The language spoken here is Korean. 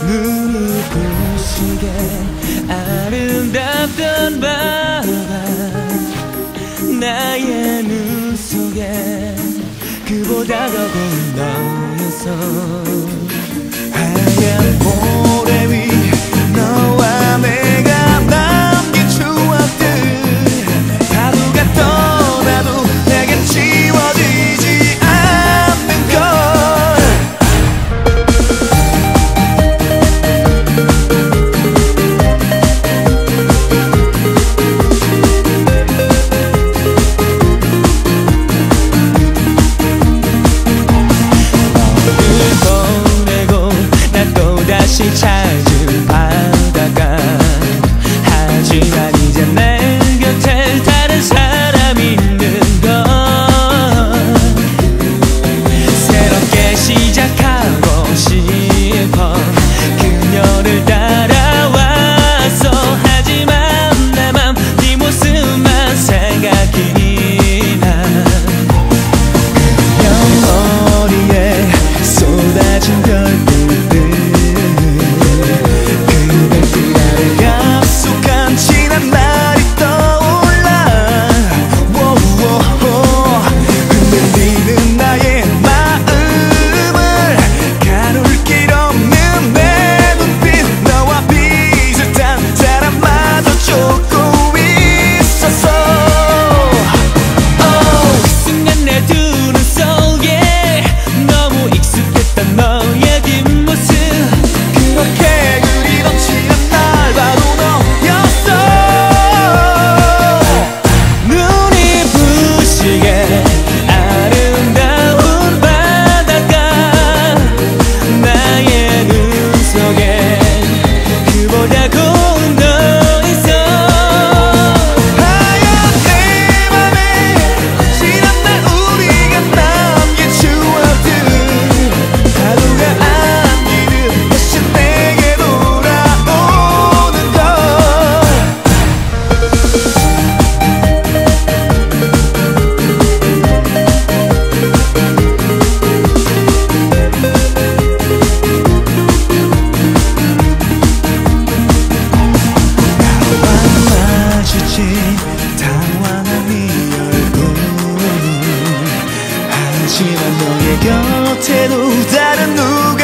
눈이 부시게 아름답던 바가 나의 눈 속에 그보다 더 고운 너였어 하얀 봄 Trái 하지만 너의 곁에도 다른 누가